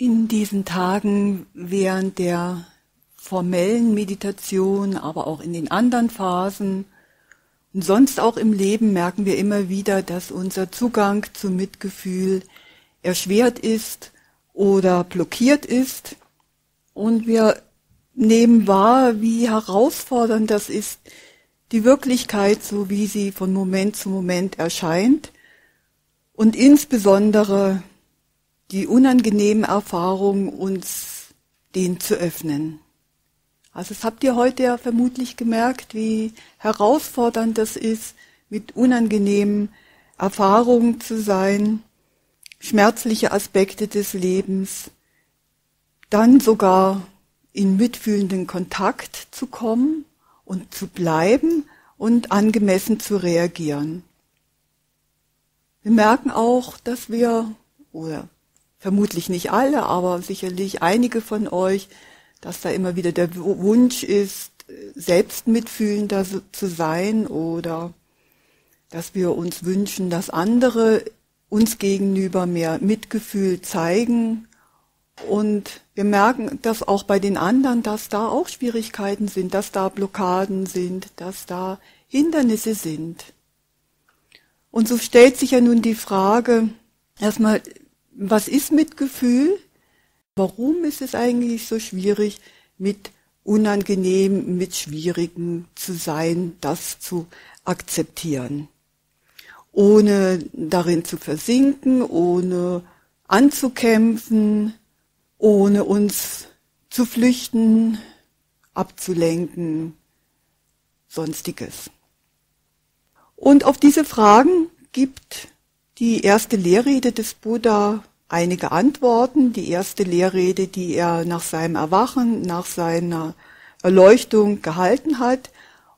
In diesen Tagen während der formellen Meditation, aber auch in den anderen Phasen und sonst auch im Leben merken wir immer wieder, dass unser Zugang zum Mitgefühl erschwert ist oder blockiert ist. Und wir nehmen wahr, wie herausfordernd das ist, die Wirklichkeit, so wie sie von Moment zu Moment erscheint und insbesondere die unangenehmen Erfahrungen, uns den zu öffnen. Also das habt ihr heute ja vermutlich gemerkt, wie herausfordernd das ist, mit unangenehmen Erfahrungen zu sein, schmerzliche Aspekte des Lebens, dann sogar in mitfühlenden Kontakt zu kommen und zu bleiben und angemessen zu reagieren. Wir merken auch, dass wir, oder vermutlich nicht alle, aber sicherlich einige von euch, dass da immer wieder der Wunsch ist, selbst mitfühlender zu sein oder dass wir uns wünschen, dass andere uns gegenüber mehr Mitgefühl zeigen. Und wir merken das auch bei den anderen, dass da auch Schwierigkeiten sind, dass da Blockaden sind, dass da Hindernisse sind. Und so stellt sich ja nun die Frage, erstmal, was ist Mitgefühl? Warum ist es eigentlich so schwierig, mit unangenehm, mit Schwierigen zu sein, das zu akzeptieren? Ohne darin zu versinken, ohne anzukämpfen, ohne uns zu flüchten, abzulenken, sonstiges. Und auf diese Fragen gibt die erste Lehrrede des Buddha einige Antworten. Die erste Lehrrede, die er nach seinem Erwachen, nach seiner Erleuchtung gehalten hat.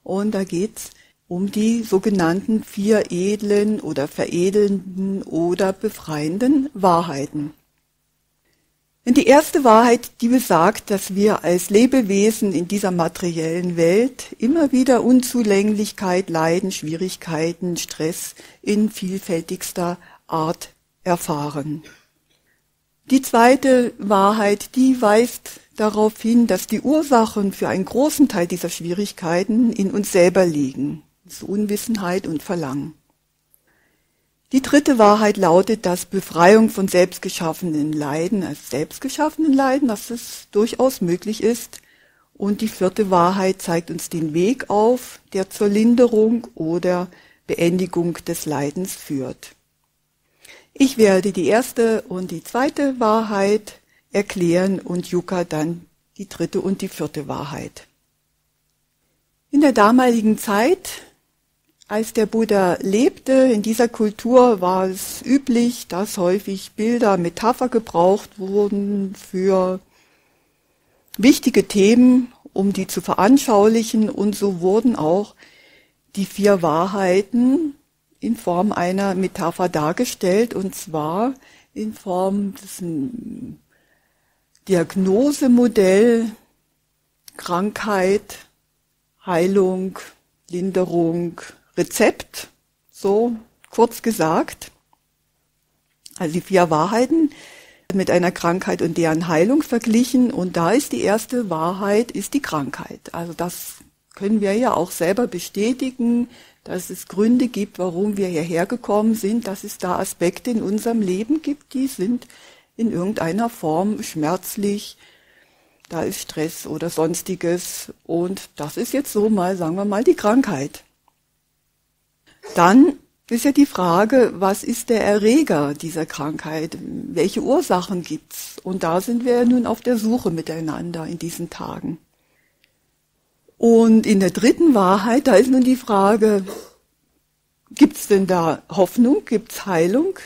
Und da geht's um die sogenannten vier edlen oder veredelnden oder befreienden Wahrheiten. Und die erste Wahrheit, die besagt, dass wir als Lebewesen in dieser materiellen Welt immer wieder Unzulänglichkeit, Leiden, Schwierigkeiten, Stress in vielfältigster Art erfahren. Die zweite Wahrheit, die weist darauf hin, dass die Ursachen für einen großen Teil dieser Schwierigkeiten in uns selber liegen. Das Unwissenheit und Verlangen. Die dritte Wahrheit lautet, dass Befreiung von selbstgeschaffenen Leiden, als selbstgeschaffenen Leiden, dass es durchaus möglich ist. Und die vierte Wahrheit zeigt uns den Weg auf, der zur Linderung oder Beendigung des Leidens führt. Ich werde die erste und die zweite Wahrheit erklären und Yuka dann die dritte und die vierte Wahrheit. In der damaligen Zeit, als der Buddha lebte, in dieser Kultur war es üblich, dass häufig Bilder, Metapher gebraucht wurden für wichtige Themen, um die zu veranschaulichen und so wurden auch die vier Wahrheiten in Form einer Metapher dargestellt, und zwar in Form des Diagnosemodell Krankheit, Heilung, Linderung, Rezept, so kurz gesagt. Also die vier Wahrheiten mit einer Krankheit und deren Heilung verglichen und da ist die erste Wahrheit, ist die Krankheit. Also das können wir ja auch selber bestätigen dass es Gründe gibt, warum wir hierher gekommen sind, dass es da Aspekte in unserem Leben gibt, die sind in irgendeiner Form schmerzlich, da ist Stress oder sonstiges und das ist jetzt so mal, sagen wir mal, die Krankheit. Dann ist ja die Frage, was ist der Erreger dieser Krankheit? Welche Ursachen gibt's? Und da sind wir nun auf der Suche miteinander in diesen Tagen. Und in der dritten Wahrheit, da ist nun die Frage, gibt's denn da Hoffnung, gibt's Heilung,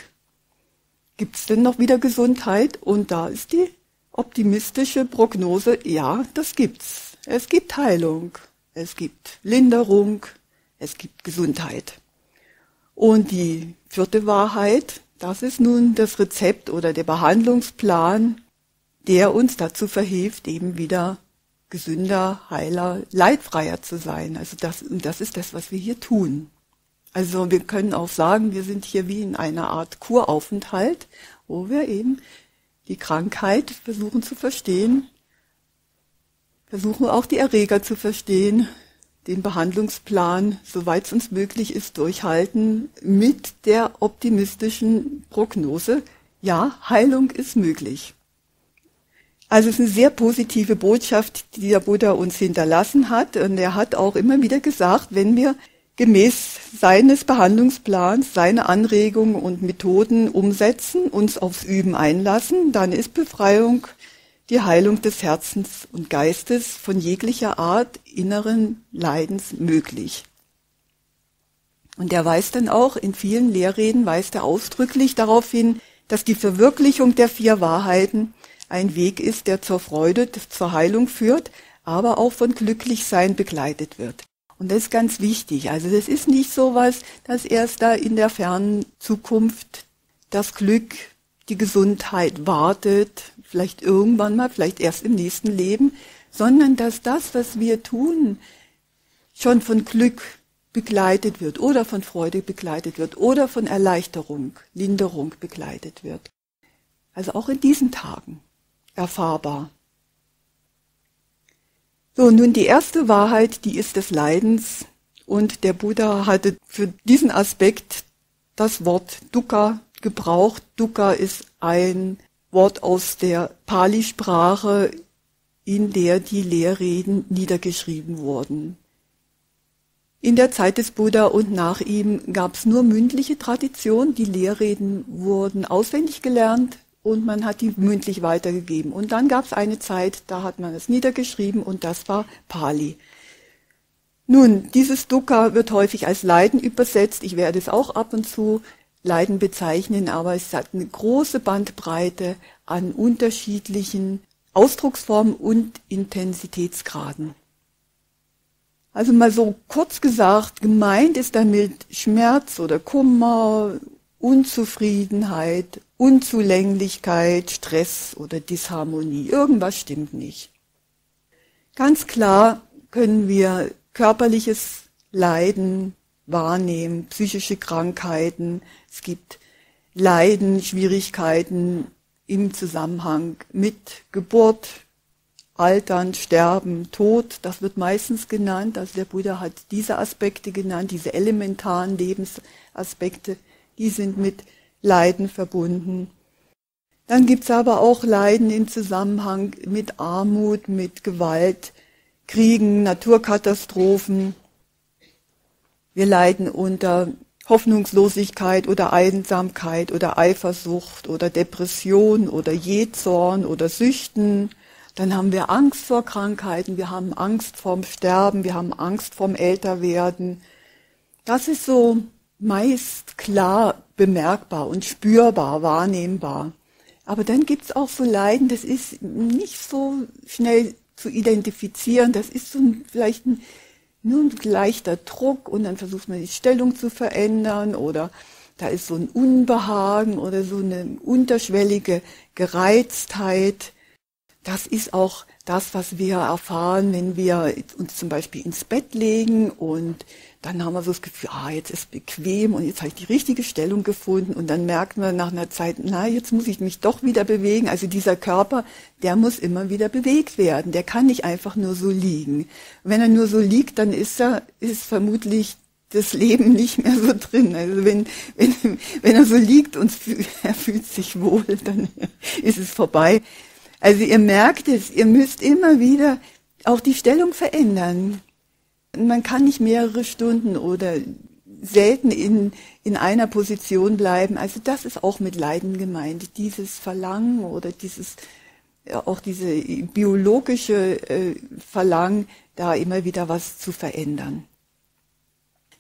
gibt's denn noch wieder Gesundheit? Und da ist die optimistische Prognose, ja, das gibt's. Es gibt Heilung, es gibt Linderung, es gibt Gesundheit. Und die vierte Wahrheit, das ist nun das Rezept oder der Behandlungsplan, der uns dazu verhilft, eben wieder gesünder, heiler, leidfreier zu sein. Also das, das ist das, was wir hier tun. Also wir können auch sagen, wir sind hier wie in einer Art Kuraufenthalt, wo wir eben die Krankheit versuchen zu verstehen, versuchen auch die Erreger zu verstehen, den Behandlungsplan, soweit es uns möglich ist, durchhalten mit der optimistischen Prognose, ja, Heilung ist möglich. Also es ist eine sehr positive Botschaft, die der Buddha uns hinterlassen hat. Und er hat auch immer wieder gesagt, wenn wir gemäß seines Behandlungsplans, seine Anregungen und Methoden umsetzen, uns aufs Üben einlassen, dann ist Befreiung die Heilung des Herzens und Geistes von jeglicher Art inneren Leidens möglich. Und er weist dann auch, in vielen Lehrreden weist er ausdrücklich darauf hin, dass die Verwirklichung der vier Wahrheiten ein Weg ist, der zur Freude, zur Heilung führt, aber auch von Glücklichsein begleitet wird. Und das ist ganz wichtig. Also das ist nicht so was, dass erst da in der fernen Zukunft das Glück, die Gesundheit wartet, vielleicht irgendwann mal, vielleicht erst im nächsten Leben, sondern dass das, was wir tun, schon von Glück begleitet wird oder von Freude begleitet wird oder von Erleichterung, Linderung begleitet wird. Also auch in diesen Tagen erfahrbar. So, nun die erste Wahrheit, die ist des Leidens. Und der Buddha hatte für diesen Aspekt das Wort Dukkha gebraucht. Dukkha ist ein Wort aus der Pali-Sprache, in der die Lehrreden niedergeschrieben wurden. In der Zeit des Buddha und nach ihm gab es nur mündliche Tradition. Die Lehrreden wurden auswendig gelernt und man hat die mündlich weitergegeben. Und dann gab es eine Zeit, da hat man es niedergeschrieben und das war Pali. Nun, dieses Dukkha wird häufig als Leiden übersetzt. Ich werde es auch ab und zu Leiden bezeichnen, aber es hat eine große Bandbreite an unterschiedlichen Ausdrucksformen und Intensitätsgraden. Also mal so kurz gesagt, gemeint ist damit Schmerz oder Kummer, Unzufriedenheit, Unzulänglichkeit, Stress oder Disharmonie. Irgendwas stimmt nicht. Ganz klar können wir körperliches Leiden wahrnehmen, psychische Krankheiten. Es gibt Leiden, Schwierigkeiten im Zusammenhang mit Geburt, Altern, Sterben, Tod, das wird meistens genannt. Also der Buddha hat diese Aspekte genannt, diese elementaren Lebensaspekte, die sind mit Leiden verbunden. Dann gibt's aber auch Leiden im Zusammenhang mit Armut, mit Gewalt, Kriegen, Naturkatastrophen. Wir leiden unter Hoffnungslosigkeit oder Einsamkeit oder Eifersucht oder Depression oder Jezorn oder Süchten dann haben wir Angst vor Krankheiten, wir haben Angst vorm Sterben, wir haben Angst vorm Älterwerden. Das ist so meist klar bemerkbar und spürbar, wahrnehmbar. Aber dann gibt's auch so Leiden, das ist nicht so schnell zu identifizieren, das ist so vielleicht ein, nur ein leichter Druck und dann versucht man die Stellung zu verändern oder da ist so ein Unbehagen oder so eine unterschwellige Gereiztheit. Das ist auch das, was wir erfahren, wenn wir uns zum Beispiel ins Bett legen und dann haben wir so das Gefühl, ah, jetzt ist bequem und jetzt habe ich die richtige Stellung gefunden und dann merkt man nach einer Zeit, na, jetzt muss ich mich doch wieder bewegen. Also dieser Körper, der muss immer wieder bewegt werden. Der kann nicht einfach nur so liegen. wenn er nur so liegt, dann ist er, ist vermutlich das Leben nicht mehr so drin. Also wenn, wenn, wenn er so liegt und er fühlt sich wohl, dann ist es vorbei. Also ihr merkt es, ihr müsst immer wieder auch die Stellung verändern. Man kann nicht mehrere Stunden oder selten in, in einer Position bleiben. Also das ist auch mit Leiden gemeint. Dieses Verlangen oder dieses, auch diese biologische äh, Verlangen, da immer wieder was zu verändern.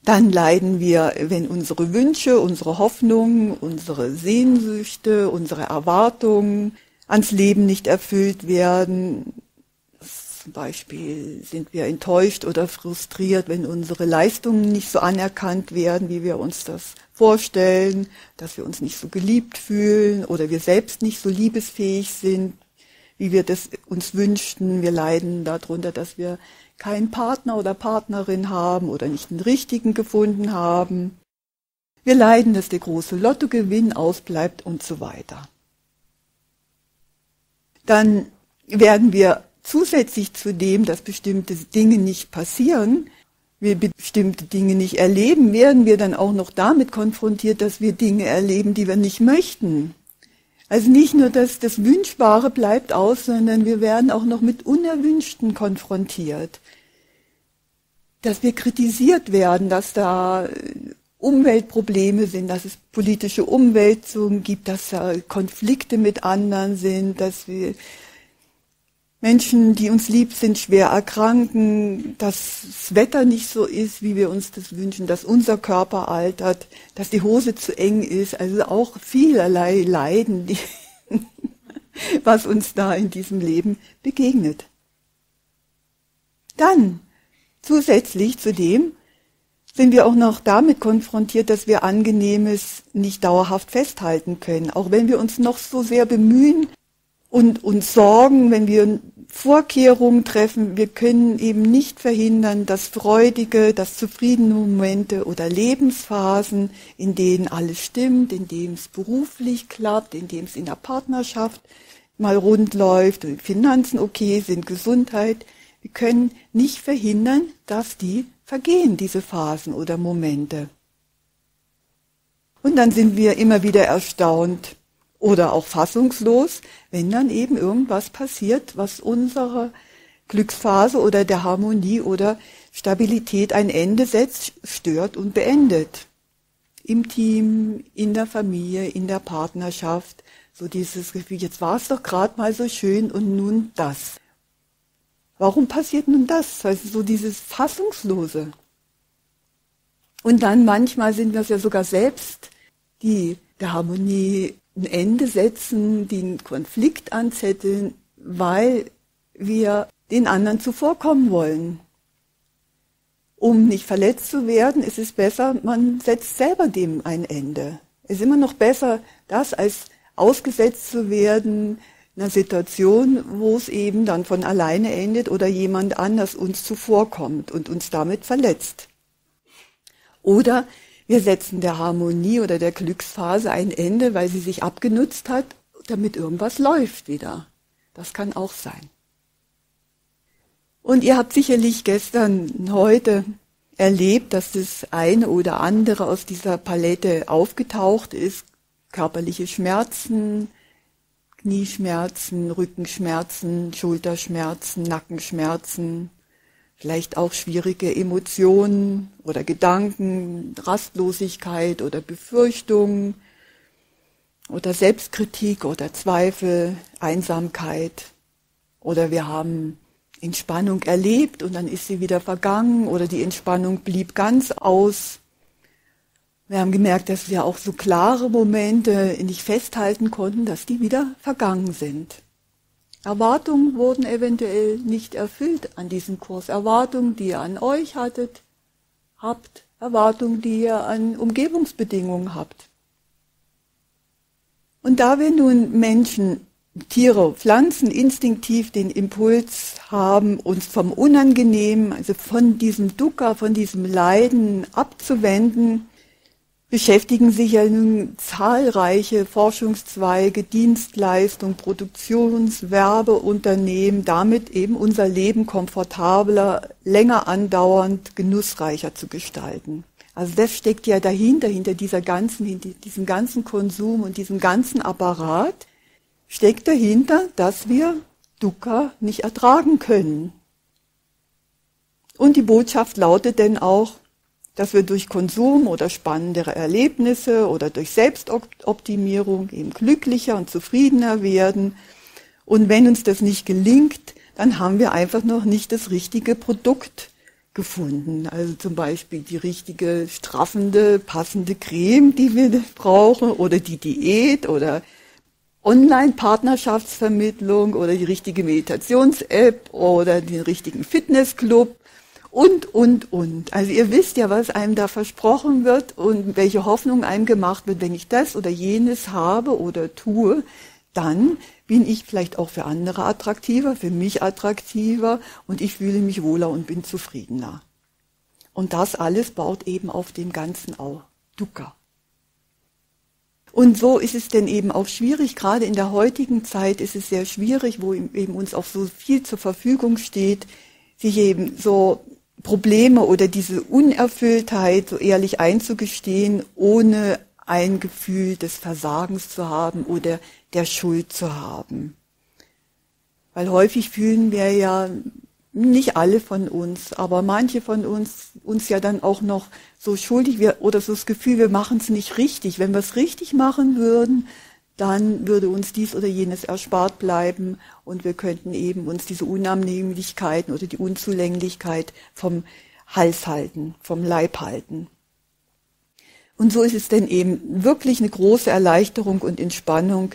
Dann leiden wir, wenn unsere Wünsche, unsere Hoffnungen, unsere Sehnsüchte, unsere Erwartungen, ans Leben nicht erfüllt werden. Zum Beispiel sind wir enttäuscht oder frustriert, wenn unsere Leistungen nicht so anerkannt werden, wie wir uns das vorstellen, dass wir uns nicht so geliebt fühlen oder wir selbst nicht so liebesfähig sind, wie wir das uns wünschten. Wir leiden darunter, dass wir keinen Partner oder Partnerin haben oder nicht den richtigen gefunden haben. Wir leiden, dass der große Lottogewinn ausbleibt und so weiter. dann werden wir zusätzlich zu dem, dass bestimmte Dinge nicht passieren, wir bestimmte Dinge nicht erleben, werden wir dann auch noch damit konfrontiert, dass wir Dinge erleben, die wir nicht möchten. Also nicht nur, dass das Wünschbare bleibt aus, sondern wir werden auch noch mit Unerwünschten konfrontiert. Dass wir kritisiert werden, dass da Umweltprobleme sind, dass es politische Umwälzungen gibt, dass da Konflikte mit anderen sind, dass wir Menschen, die uns lieb sind, schwer erkranken, dass das Wetter nicht so ist, wie wir uns das wünschen, dass unser Körper altert, dass die Hose zu eng ist, also auch vielerlei Leiden, die, was uns da in diesem Leben begegnet. Dann, zusätzlich zu dem, sind wir auch noch damit konfrontiert, dass wir Angenehmes nicht dauerhaft festhalten können. Auch wenn wir uns noch so sehr bemühen und uns sorgen, wenn wir Vorkehrungen treffen, wir können eben nicht verhindern, dass freudige, dass zufriedene Momente oder Lebensphasen, in denen alles stimmt, in denen es beruflich klappt, in denen es in der Partnerschaft mal rund läuft, Finanzen okay sind, Gesundheit, wir können nicht verhindern, dass die vergehen, diese Phasen oder Momente. Und dann sind wir immer wieder erstaunt oder auch fassungslos, wenn dann eben irgendwas passiert, was unserer Glücksphase oder der Harmonie oder Stabilität ein Ende setzt, stört und beendet. Im Team, in der Familie, in der Partnerschaft, so dieses Gefühl, jetzt war es doch gerade mal so schön und nun das. Warum passiert nun das? Also so dieses Fassungslose. Und dann manchmal sind wir es ja sogar selbst, die der Harmonie ein Ende setzen, die einen Konflikt anzetteln, weil wir den anderen zuvorkommen wollen. Um nicht verletzt zu werden, ist es besser, man setzt selber dem ein Ende. Es ist immer noch besser, das als ausgesetzt zu werden, einer Situation, wo es eben dann von alleine endet oder jemand anders uns zuvorkommt und uns damit verletzt. Oder wir setzen der Harmonie oder der Glücksphase ein Ende, weil sie sich abgenutzt hat, damit irgendwas läuft wieder. Das kann auch sein. Und ihr habt sicherlich gestern, heute erlebt, dass das eine oder andere aus dieser Palette aufgetaucht ist. Körperliche Schmerzen, Knieschmerzen, Rückenschmerzen, Schulterschmerzen, Nackenschmerzen, vielleicht auch schwierige Emotionen oder Gedanken, Rastlosigkeit oder Befürchtungen oder Selbstkritik oder Zweifel, Einsamkeit oder wir haben Entspannung erlebt und dann ist sie wieder vergangen oder die Entspannung blieb ganz aus wir haben gemerkt, dass wir auch so klare Momente nicht festhalten konnten, dass die wieder vergangen sind. Erwartungen wurden eventuell nicht erfüllt an diesem Kurs. Erwartungen, die ihr an euch hattet, habt, Erwartungen, die ihr an Umgebungsbedingungen habt. Und da wir nun Menschen, Tiere, Pflanzen instinktiv den Impuls haben, uns vom Unangenehmen, also von diesem Dukkha, von diesem Leiden abzuwenden, beschäftigen sich ja nun zahlreiche Forschungszweige, Dienstleistung, Produktions-, Werbeunternehmen damit eben unser Leben komfortabler, länger andauernd, genussreicher zu gestalten. Also das steckt ja dahinter, hinter dieser ganzen, hinter diesem ganzen Konsum und diesem ganzen Apparat, steckt dahinter, dass wir Dukkha nicht ertragen können. Und die Botschaft lautet denn auch, dass wir durch Konsum oder spannendere Erlebnisse oder durch Selbstoptimierung eben glücklicher und zufriedener werden. Und wenn uns das nicht gelingt, dann haben wir einfach noch nicht das richtige Produkt gefunden. Also zum Beispiel die richtige, straffende, passende Creme, die wir brauchen, oder die Diät oder Online-Partnerschaftsvermittlung oder die richtige Meditations-App oder den richtigen Fitnessclub und, und, und. Also ihr wisst ja, was einem da versprochen wird und welche Hoffnung einem gemacht wird, wenn ich das oder jenes habe oder tue, dann bin ich vielleicht auch für andere attraktiver, für mich attraktiver und ich fühle mich wohler und bin zufriedener. Und das alles baut eben auf dem Ganzen auch Dukkha. Und so ist es denn eben auch schwierig, gerade in der heutigen Zeit ist es sehr schwierig, wo eben uns auch so viel zur Verfügung steht, sich eben so Probleme oder diese Unerfülltheit so ehrlich einzugestehen, ohne ein Gefühl des Versagens zu haben oder der Schuld zu haben. Weil häufig fühlen wir ja, nicht alle von uns, aber manche von uns, uns ja dann auch noch so schuldig wir, oder so das Gefühl, wir machen es nicht richtig. Wenn wir es richtig machen würden, dann würde uns dies oder jenes erspart bleiben und wir könnten eben uns diese Unannehmlichkeiten oder die Unzulänglichkeit vom Hals halten, vom Leib halten. Und so ist es denn eben wirklich eine große Erleichterung und Entspannung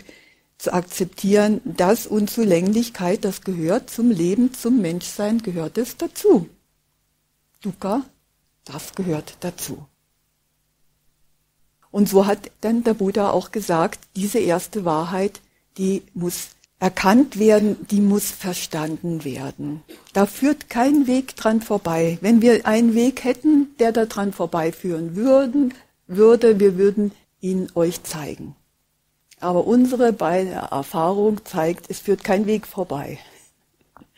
zu akzeptieren, dass Unzulänglichkeit, das gehört zum Leben, zum Menschsein, gehört es dazu. Dukkha, das gehört dazu. Und so hat dann der Buddha auch gesagt, diese erste Wahrheit, die muss erkannt werden, die muss verstanden werden. Da führt kein Weg dran vorbei. Wenn wir einen Weg hätten, der da dran vorbeiführen würden, würde, wir würden ihn euch zeigen. Aber unsere beide Erfahrung zeigt, es führt kein Weg vorbei.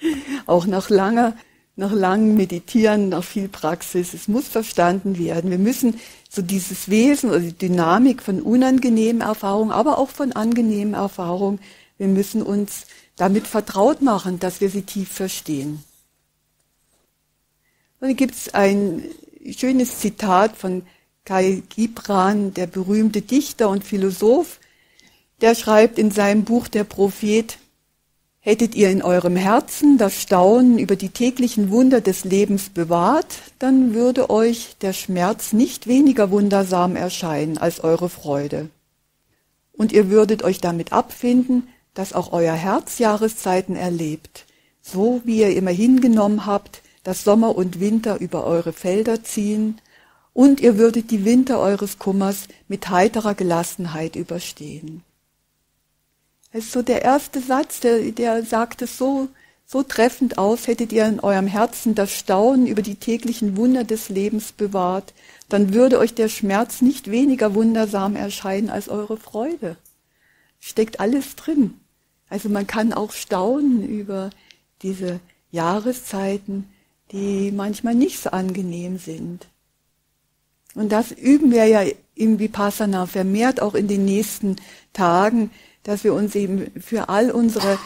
Auch nach langer nach langem Meditieren, nach viel Praxis. Es muss verstanden werden. Wir müssen so dieses Wesen oder die Dynamik von unangenehmen Erfahrungen, aber auch von angenehmen Erfahrungen, wir müssen uns damit vertraut machen, dass wir sie tief verstehen. Und dann gibt es ein schönes Zitat von Kai Gibran, der berühmte Dichter und Philosoph, der schreibt in seinem Buch Der Prophet, Hättet ihr in eurem Herzen das Staunen über die täglichen Wunder des Lebens bewahrt, dann würde euch der Schmerz nicht weniger wundersam erscheinen als eure Freude. Und ihr würdet euch damit abfinden, dass auch euer Herz Jahreszeiten erlebt, so wie ihr immer hingenommen habt, dass Sommer und Winter über eure Felder ziehen, und ihr würdet die Winter eures Kummers mit heiterer Gelassenheit überstehen. Es ist so der erste Satz, der, der sagt es so, so treffend aus, hättet ihr in eurem Herzen das Staunen über die täglichen Wunder des Lebens bewahrt, dann würde euch der Schmerz nicht weniger wundersam erscheinen als eure Freude. Steckt alles drin. Also man kann auch staunen über diese Jahreszeiten, die manchmal nicht so angenehm sind. Und das üben wir ja im Vipassana vermehrt auch in den nächsten Tagen, dass wir uns eben für all unsere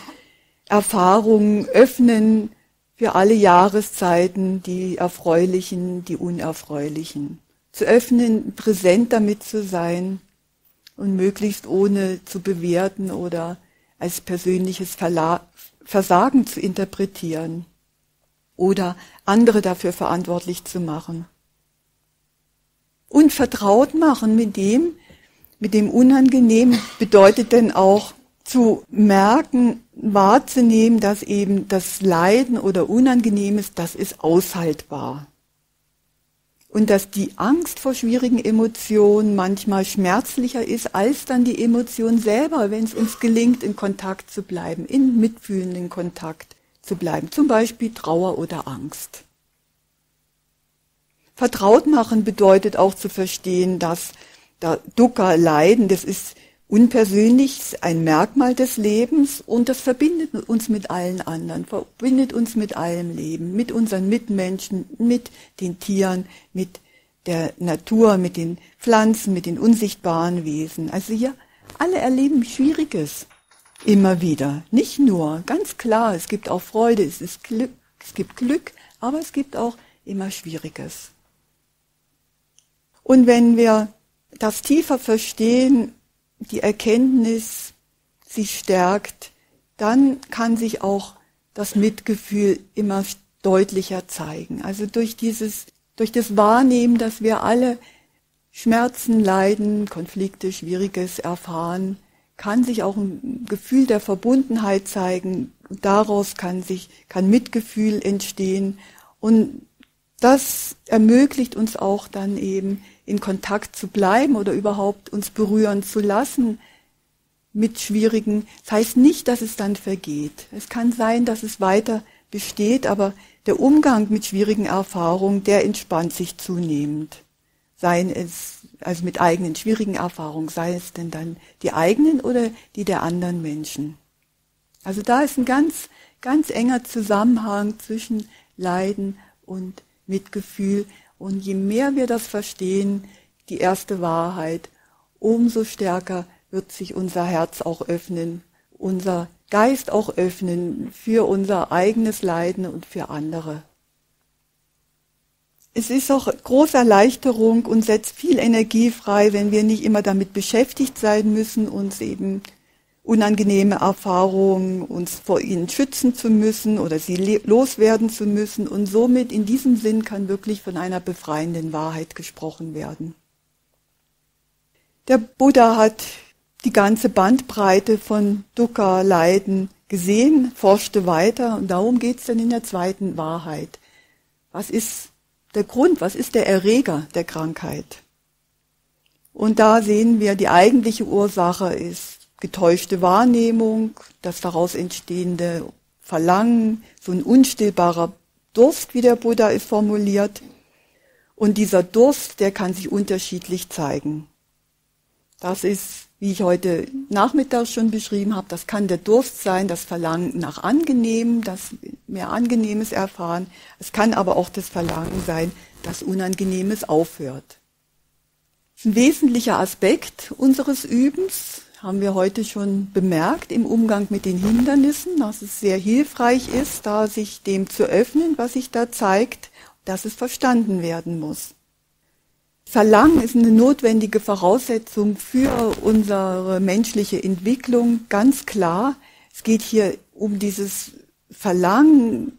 Erfahrungen öffnen, für alle Jahreszeiten, die erfreulichen, die unerfreulichen. Zu öffnen, präsent damit zu sein und möglichst ohne zu bewerten oder als persönliches Verla Versagen zu interpretieren oder andere dafür verantwortlich zu machen. Und vertraut machen mit dem, mit dem Unangenehmen bedeutet denn auch zu merken, wahrzunehmen, dass eben das Leiden oder Unangenehmes, das ist aushaltbar. Und dass die Angst vor schwierigen Emotionen manchmal schmerzlicher ist als dann die Emotion selber, wenn es uns gelingt, in Kontakt zu bleiben, in mitfühlenden Kontakt zu bleiben, zum Beispiel Trauer oder Angst. Vertraut machen bedeutet auch zu verstehen, dass da Dukkha, Leiden, das ist unpersönlich, ein Merkmal des Lebens und das verbindet uns mit allen anderen, verbindet uns mit allem Leben, mit unseren Mitmenschen, mit den Tieren, mit der Natur, mit den Pflanzen, mit den unsichtbaren Wesen. Also ja, alle erleben Schwieriges immer wieder. Nicht nur, ganz klar, es gibt auch Freude, es ist Glück, es gibt Glück, aber es gibt auch immer Schwieriges. Und wenn wir das tiefer Verstehen, die Erkenntnis sich stärkt, dann kann sich auch das Mitgefühl immer deutlicher zeigen. Also durch dieses, durch das Wahrnehmen, dass wir alle Schmerzen, Leiden, Konflikte, Schwieriges erfahren, kann sich auch ein Gefühl der Verbundenheit zeigen. Daraus kann sich, kann Mitgefühl entstehen. Und das ermöglicht uns auch dann eben in Kontakt zu bleiben oder überhaupt uns berühren zu lassen mit schwierigen. Das heißt nicht, dass es dann vergeht. Es kann sein, dass es weiter besteht, aber der Umgang mit schwierigen Erfahrungen, der entspannt sich zunehmend. Seien es also mit eigenen schwierigen Erfahrungen, sei es denn dann die eigenen oder die der anderen Menschen. Also da ist ein ganz, ganz enger Zusammenhang zwischen Leiden und Mitgefühl. Und je mehr wir das verstehen, die erste Wahrheit, umso stärker wird sich unser Herz auch öffnen, unser Geist auch öffnen für unser eigenes Leiden und für andere. Es ist auch große Erleichterung und setzt viel Energie frei, wenn wir nicht immer damit beschäftigt sein müssen, uns eben unangenehme Erfahrungen, uns vor ihnen schützen zu müssen oder sie loswerden zu müssen. Und somit in diesem Sinn kann wirklich von einer befreienden Wahrheit gesprochen werden. Der Buddha hat die ganze Bandbreite von Dukkha, Leiden gesehen, forschte weiter und darum geht es dann in der zweiten Wahrheit. Was ist der Grund, was ist der Erreger der Krankheit? Und da sehen wir, die eigentliche Ursache ist getäuschte Wahrnehmung, das daraus entstehende Verlangen, so ein unstillbarer Durst, wie der Buddha es formuliert. Und dieser Durst, der kann sich unterschiedlich zeigen. Das ist wie ich heute Nachmittag schon beschrieben habe, das kann der Durst sein, das Verlangen nach angenehm, das mehr Angenehmes erfahren. Es kann aber auch das Verlangen sein, dass Unangenehmes aufhört. Das ist ein wesentlicher Aspekt unseres Übens, haben wir heute schon bemerkt im Umgang mit den Hindernissen, dass es sehr hilfreich ist, da sich dem zu öffnen, was sich da zeigt, dass es verstanden werden muss. Verlangen ist eine notwendige Voraussetzung für unsere menschliche Entwicklung, ganz klar. Es geht hier um dieses Verlangen,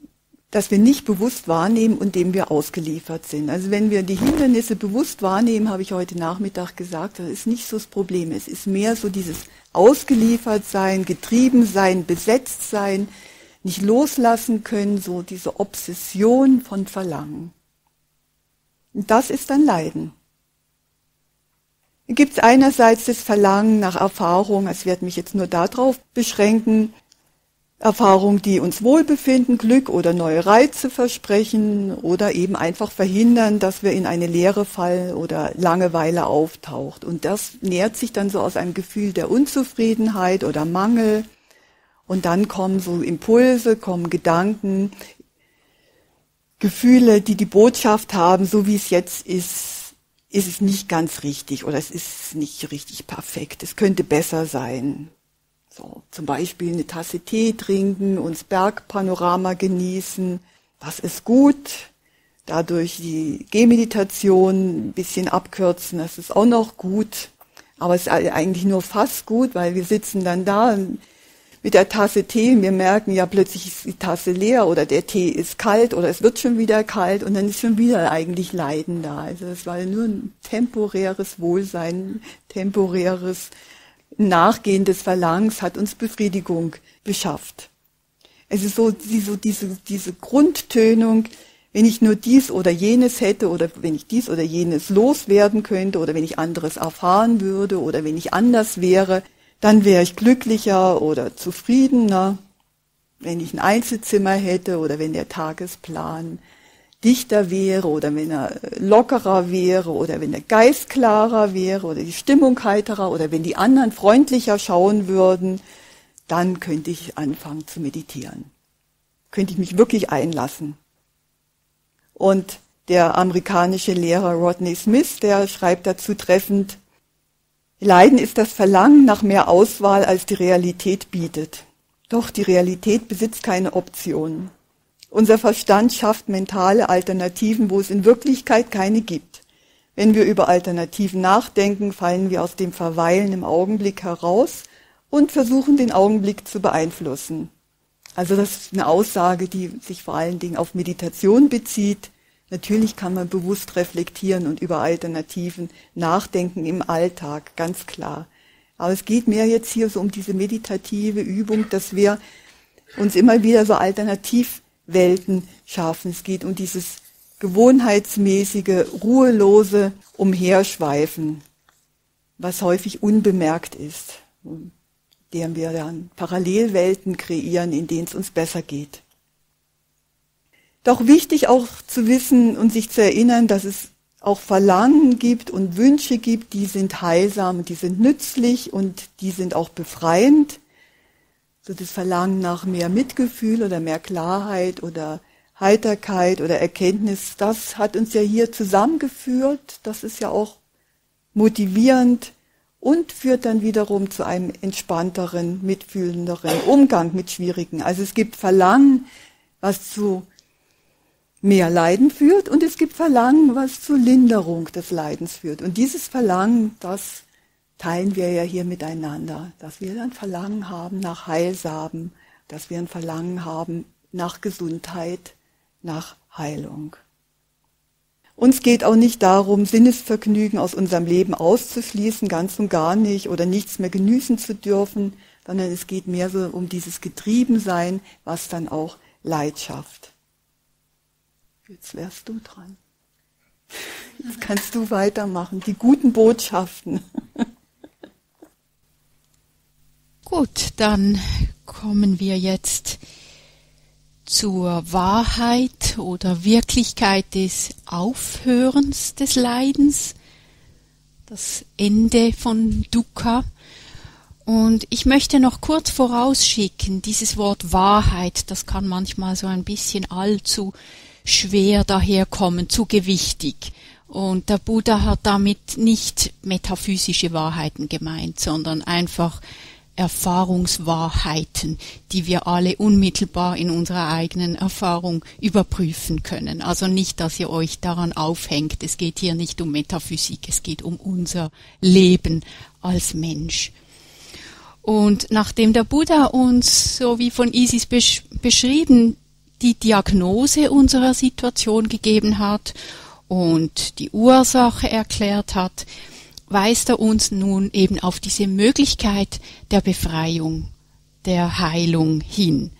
das wir nicht bewusst wahrnehmen und dem wir ausgeliefert sind. Also wenn wir die Hindernisse bewusst wahrnehmen, habe ich heute Nachmittag gesagt, das ist nicht so das Problem. Es ist mehr so dieses ausgeliefert sein, getrieben sein, besetzt sein, nicht loslassen können, so diese Obsession von Verlangen. Und das ist dann Leiden gibt es einerseits das Verlangen nach Erfahrung, es wird mich jetzt nur darauf beschränken, Erfahrungen, die uns Wohlbefinden, Glück oder neue Reize versprechen oder eben einfach verhindern, dass wir in eine Leere fallen oder Langeweile auftaucht. Und das nährt sich dann so aus einem Gefühl der Unzufriedenheit oder Mangel. Und dann kommen so Impulse, kommen Gedanken, Gefühle, die die Botschaft haben, so wie es jetzt ist, ist es nicht ganz richtig oder es ist nicht richtig perfekt. Es könnte besser sein. So, zum Beispiel eine Tasse Tee trinken, uns Bergpanorama genießen. Das ist gut. Dadurch die Gehmeditation ein bisschen abkürzen. Das ist auch noch gut. Aber es ist eigentlich nur fast gut, weil wir sitzen dann da mit der Tasse Tee und wir merken ja plötzlich ist die Tasse leer oder der Tee ist kalt oder es wird schon wieder kalt und dann ist schon wieder eigentlich Leiden da. Also es war nur ein temporäres Wohlsein, temporäres Nachgehen des Verlangens hat uns Befriedigung beschafft. Es ist so, diese, diese Grundtönung, wenn ich nur dies oder jenes hätte oder wenn ich dies oder jenes loswerden könnte oder wenn ich anderes erfahren würde oder wenn ich anders wäre, dann wäre ich glücklicher oder zufriedener, wenn ich ein Einzelzimmer hätte oder wenn der Tagesplan dichter wäre oder wenn er lockerer wäre oder wenn der Geist klarer wäre oder die Stimmung heiterer oder wenn die anderen freundlicher schauen würden, dann könnte ich anfangen zu meditieren. Könnte ich mich wirklich einlassen. Und der amerikanische Lehrer Rodney Smith, der schreibt dazu treffend, Leiden ist das Verlangen nach mehr Auswahl, als die Realität bietet. Doch die Realität besitzt keine Optionen. Unser Verstand schafft mentale Alternativen, wo es in Wirklichkeit keine gibt. Wenn wir über Alternativen nachdenken, fallen wir aus dem Verweilen im Augenblick heraus und versuchen den Augenblick zu beeinflussen. Also das ist eine Aussage, die sich vor allen Dingen auf Meditation bezieht. Natürlich kann man bewusst reflektieren und über Alternativen nachdenken im Alltag, ganz klar. Aber es geht mehr jetzt hier so um diese meditative Übung, dass wir uns immer wieder so Alternativwelten schaffen. Es geht um dieses gewohnheitsmäßige, ruhelose Umherschweifen, was häufig unbemerkt ist, deren wir dann Parallelwelten kreieren, in denen es uns besser geht. Doch wichtig auch zu wissen und sich zu erinnern, dass es auch Verlangen gibt und Wünsche gibt, die sind heilsam, die sind nützlich und die sind auch befreiend. So das Verlangen nach mehr Mitgefühl oder mehr Klarheit oder Heiterkeit oder Erkenntnis, das hat uns ja hier zusammengeführt. Das ist ja auch motivierend und führt dann wiederum zu einem entspannteren, mitfühlenderen Umgang mit Schwierigen. Also es gibt Verlangen, was zu mehr Leiden führt und es gibt Verlangen, was zur Linderung des Leidens führt. Und dieses Verlangen, das teilen wir ja hier miteinander, dass wir ein Verlangen haben nach Heilsamen, dass wir ein Verlangen haben nach Gesundheit, nach Heilung. Uns geht auch nicht darum, Sinnesvergnügen aus unserem Leben auszuschließen, ganz und gar nicht, oder nichts mehr genießen zu dürfen, sondern es geht mehr so um dieses Getriebensein, was dann auch Leid schafft. Jetzt wärst du dran. Jetzt kannst du weitermachen. Die guten Botschaften. Gut, dann kommen wir jetzt zur Wahrheit oder Wirklichkeit des Aufhörens des Leidens, das Ende von Dukkha. Und ich möchte noch kurz vorausschicken, dieses Wort Wahrheit, das kann manchmal so ein bisschen allzu schwer daherkommen, zu gewichtig. Und der Buddha hat damit nicht metaphysische Wahrheiten gemeint, sondern einfach Erfahrungswahrheiten, die wir alle unmittelbar in unserer eigenen Erfahrung überprüfen können. Also nicht, dass ihr euch daran aufhängt. Es geht hier nicht um Metaphysik, es geht um unser Leben als Mensch. Und nachdem der Buddha uns, so wie von Isis besch beschrieben, die Diagnose unserer Situation gegeben hat und die Ursache erklärt hat, weist er uns nun eben auf diese Möglichkeit der Befreiung, der Heilung hin.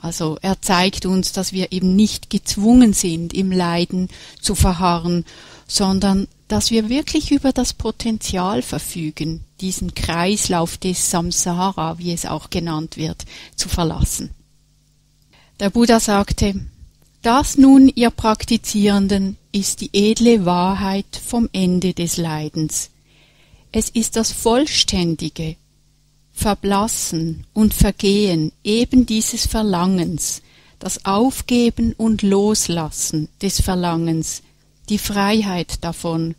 Also er zeigt uns, dass wir eben nicht gezwungen sind, im Leiden zu verharren, sondern dass wir wirklich über das Potenzial verfügen, diesen Kreislauf des Samsara, wie es auch genannt wird, zu verlassen. Der Buddha sagte, das nun, ihr Praktizierenden, ist die edle Wahrheit vom Ende des Leidens. Es ist das vollständige Verblassen und Vergehen eben dieses Verlangens, das Aufgeben und Loslassen des Verlangens, die Freiheit davon,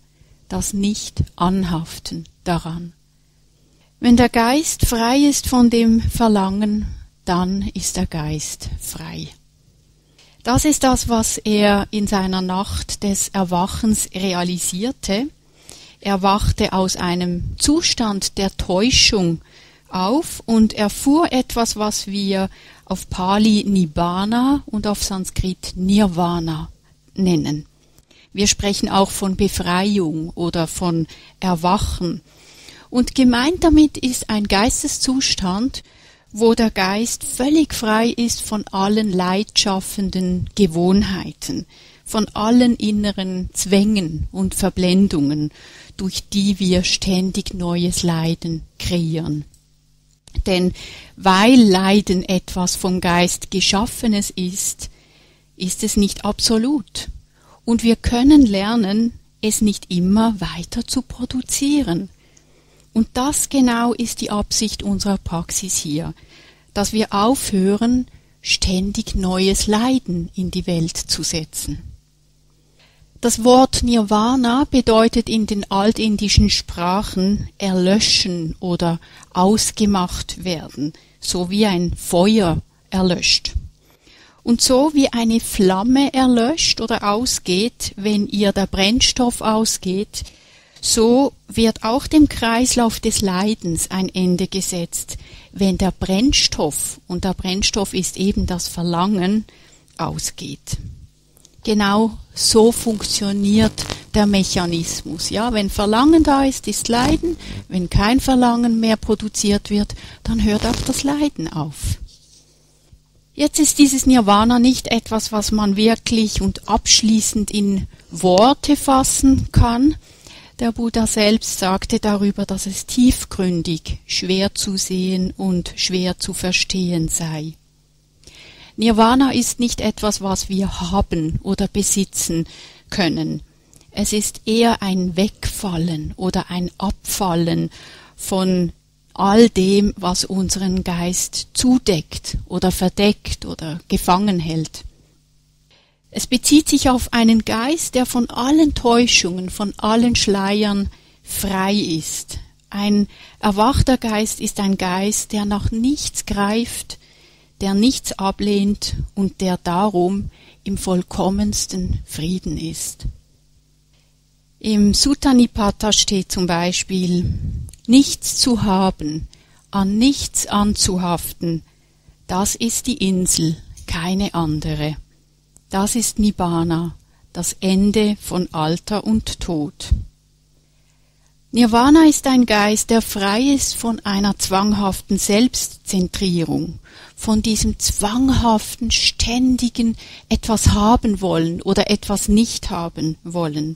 das Nicht-Anhaften daran. Wenn der Geist frei ist von dem Verlangen, dann ist der Geist frei. Das ist das, was er in seiner Nacht des Erwachens realisierte, er wachte aus einem Zustand der Täuschung auf und erfuhr etwas, was wir auf Pali Nibbana und auf Sanskrit Nirvana nennen. Wir sprechen auch von Befreiung oder von Erwachen. Und gemeint damit ist ein Geisteszustand, wo der Geist völlig frei ist von allen leidschaffenden Gewohnheiten, von allen inneren Zwängen und Verblendungen, durch die wir ständig neues Leiden kreieren. Denn weil Leiden etwas vom Geist Geschaffenes ist, ist es nicht absolut. Und wir können lernen, es nicht immer weiter zu produzieren. Und das genau ist die Absicht unserer Praxis hier, dass wir aufhören, ständig neues Leiden in die Welt zu setzen. Das Wort Nirvana bedeutet in den altindischen Sprachen erlöschen oder ausgemacht werden, so wie ein Feuer erlöscht. Und so wie eine Flamme erlöscht oder ausgeht, wenn ihr der Brennstoff ausgeht, so wird auch dem Kreislauf des Leidens ein Ende gesetzt, wenn der Brennstoff, und der Brennstoff ist eben das Verlangen, ausgeht. Genau so funktioniert der Mechanismus. Ja, wenn Verlangen da ist, ist Leiden. Wenn kein Verlangen mehr produziert wird, dann hört auch das Leiden auf. Jetzt ist dieses Nirvana nicht etwas, was man wirklich und abschließend in Worte fassen kann. Der Buddha selbst sagte darüber, dass es tiefgründig, schwer zu sehen und schwer zu verstehen sei. Nirvana ist nicht etwas, was wir haben oder besitzen können. Es ist eher ein Wegfallen oder ein Abfallen von all dem, was unseren Geist zudeckt oder verdeckt oder gefangen hält. Es bezieht sich auf einen Geist, der von allen Täuschungen, von allen Schleiern frei ist. Ein erwachter Geist ist ein Geist, der nach nichts greift, der nichts ablehnt und der darum im vollkommensten Frieden ist. Im Suttanipata steht zum Beispiel, nichts zu haben, an nichts anzuhaften, das ist die Insel, keine andere. Das ist Nibbana, das Ende von Alter und Tod. Nirvana ist ein Geist, der frei ist von einer zwanghaften Selbstzentrierung, von diesem zwanghaften, ständigen etwas haben wollen oder etwas nicht haben wollen.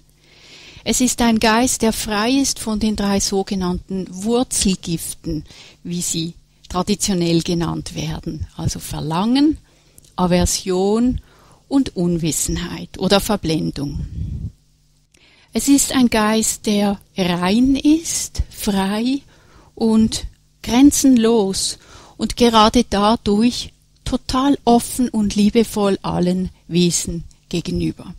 Es ist ein Geist, der frei ist von den drei sogenannten Wurzelgiften, wie sie traditionell genannt werden, also Verlangen, Aversion und Unwissenheit oder Verblendung. Es ist ein Geist, der rein ist, frei und grenzenlos und gerade dadurch total offen und liebevoll allen Wesen gegenüber.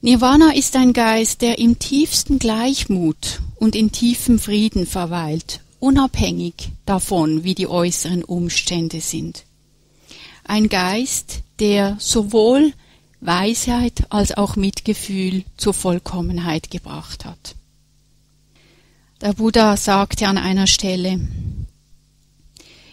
Nirvana ist ein Geist, der im tiefsten Gleichmut und in tiefem Frieden verweilt, unabhängig davon, wie die äußeren Umstände sind. Ein Geist, der sowohl Weisheit als auch Mitgefühl zur Vollkommenheit gebracht hat. Der Buddha sagte an einer Stelle,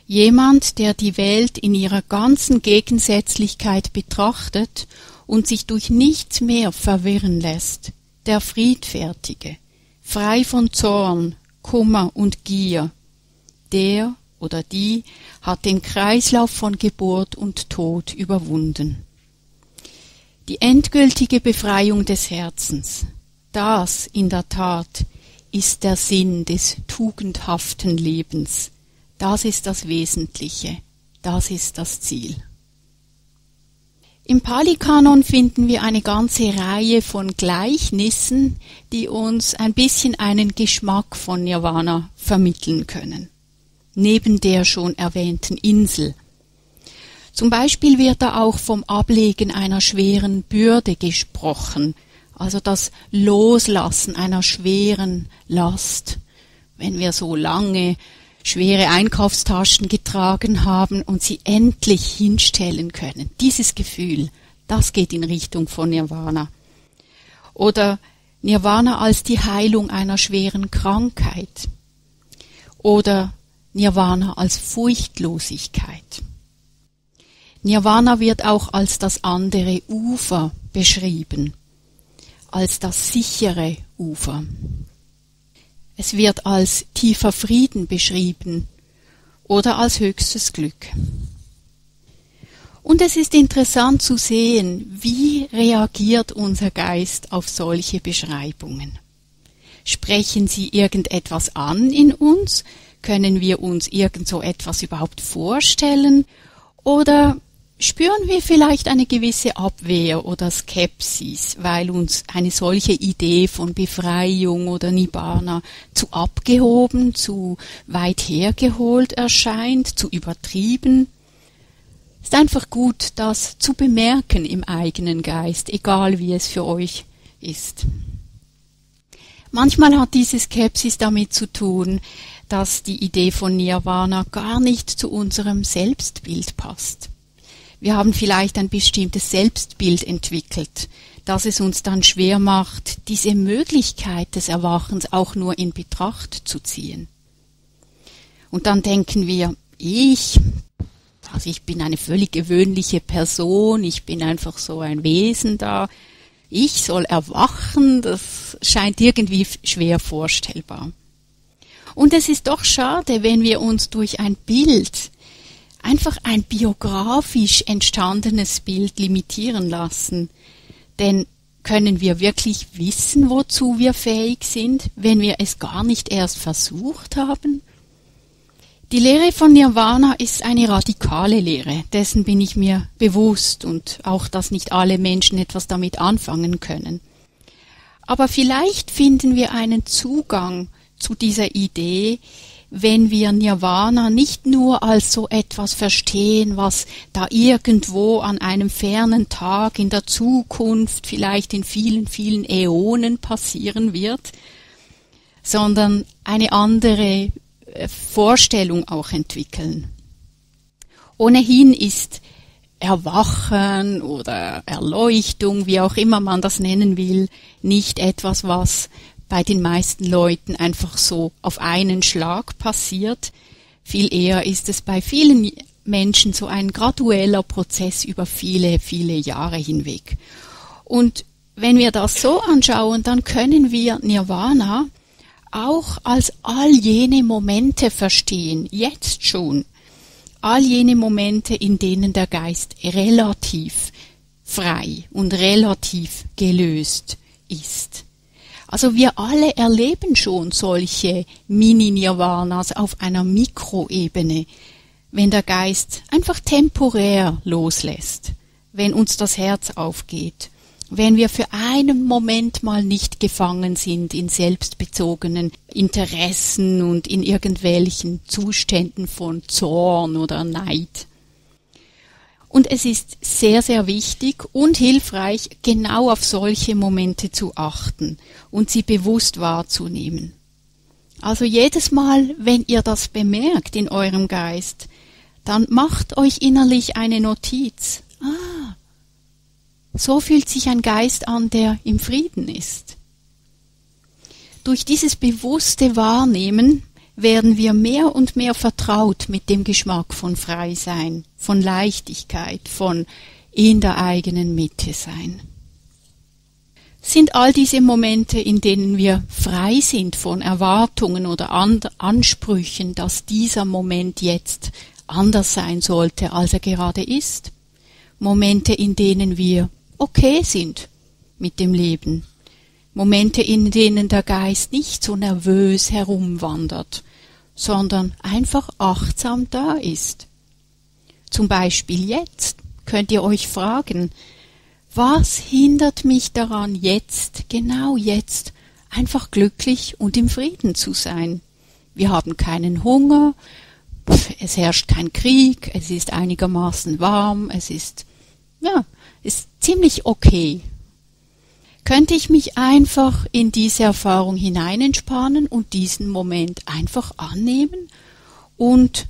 Jemand, der die Welt in ihrer ganzen Gegensätzlichkeit betrachtet und sich durch nichts mehr verwirren lässt, der Friedfertige, frei von Zorn, Kummer und Gier, der oder die hat den Kreislauf von Geburt und Tod überwunden. Die endgültige Befreiung des Herzens, das in der Tat ist der Sinn des tugendhaften Lebens, das ist das Wesentliche, das ist das Ziel. Im Pali-Kanon finden wir eine ganze Reihe von Gleichnissen, die uns ein bisschen einen Geschmack von Nirvana vermitteln können. Neben der schon erwähnten Insel. Zum Beispiel wird da auch vom Ablegen einer schweren Bürde gesprochen, also das Loslassen einer schweren Last. Wenn wir so lange schwere Einkaufstaschen getragen haben und sie endlich hinstellen können. Dieses Gefühl, das geht in Richtung von Nirvana. Oder Nirvana als die Heilung einer schweren Krankheit. Oder Nirvana als Furchtlosigkeit. Nirvana wird auch als das andere Ufer beschrieben, als das sichere Ufer. Es wird als tiefer Frieden beschrieben oder als höchstes Glück. Und es ist interessant zu sehen, wie reagiert unser Geist auf solche Beschreibungen. Sprechen sie irgendetwas an in uns? Können wir uns irgend so etwas überhaupt vorstellen? Oder spüren wir vielleicht eine gewisse Abwehr oder Skepsis, weil uns eine solche Idee von Befreiung oder Nibbana zu abgehoben, zu weit hergeholt erscheint, zu übertrieben. Ist einfach gut, das zu bemerken im eigenen Geist, egal wie es für euch ist. Manchmal hat diese Skepsis damit zu tun, dass die Idee von Nirvana gar nicht zu unserem Selbstbild passt. Wir haben vielleicht ein bestimmtes Selbstbild entwickelt, das es uns dann schwer macht, diese Möglichkeit des Erwachens auch nur in Betracht zu ziehen. Und dann denken wir, ich, also ich bin eine völlig gewöhnliche Person, ich bin einfach so ein Wesen da, ich soll erwachen, das scheint irgendwie schwer vorstellbar. Und es ist doch schade, wenn wir uns durch ein Bild einfach ein biografisch entstandenes Bild limitieren lassen. Denn können wir wirklich wissen, wozu wir fähig sind, wenn wir es gar nicht erst versucht haben? Die Lehre von Nirvana ist eine radikale Lehre, dessen bin ich mir bewusst und auch, dass nicht alle Menschen etwas damit anfangen können. Aber vielleicht finden wir einen Zugang zu dieser Idee, wenn wir Nirvana nicht nur als so etwas verstehen, was da irgendwo an einem fernen Tag in der Zukunft, vielleicht in vielen, vielen Äonen passieren wird, sondern eine andere äh, Vorstellung auch entwickeln. Ohnehin ist Erwachen oder Erleuchtung, wie auch immer man das nennen will, nicht etwas, was bei den meisten Leuten einfach so auf einen Schlag passiert. Viel eher ist es bei vielen Menschen so ein gradueller Prozess über viele, viele Jahre hinweg. Und wenn wir das so anschauen, dann können wir Nirvana auch als all jene Momente verstehen, jetzt schon. All jene Momente, in denen der Geist relativ frei und relativ gelöst ist. Also wir alle erleben schon solche Mini-Nirvanas auf einer Mikroebene, wenn der Geist einfach temporär loslässt, wenn uns das Herz aufgeht, wenn wir für einen Moment mal nicht gefangen sind in selbstbezogenen Interessen und in irgendwelchen Zuständen von Zorn oder Neid. Und es ist sehr, sehr wichtig und hilfreich, genau auf solche Momente zu achten und sie bewusst wahrzunehmen. Also jedes Mal, wenn ihr das bemerkt in eurem Geist, dann macht euch innerlich eine Notiz. Ah, so fühlt sich ein Geist an, der im Frieden ist. Durch dieses bewusste Wahrnehmen werden wir mehr und mehr vertraut mit dem Geschmack von Freisein, von Leichtigkeit, von in der eigenen Mitte sein. Sind all diese Momente, in denen wir frei sind von Erwartungen oder Ansprüchen, dass dieser Moment jetzt anders sein sollte, als er gerade ist? Momente, in denen wir okay sind mit dem Leben. Momente, in denen der Geist nicht so nervös herumwandert, sondern einfach achtsam da ist. Zum Beispiel jetzt könnt ihr euch fragen, was hindert mich daran, jetzt, genau jetzt, einfach glücklich und im Frieden zu sein? Wir haben keinen Hunger, es herrscht kein Krieg, es ist einigermaßen warm, es ist, ja, ist ziemlich okay könnte ich mich einfach in diese Erfahrung hineinentspannen und diesen Moment einfach annehmen und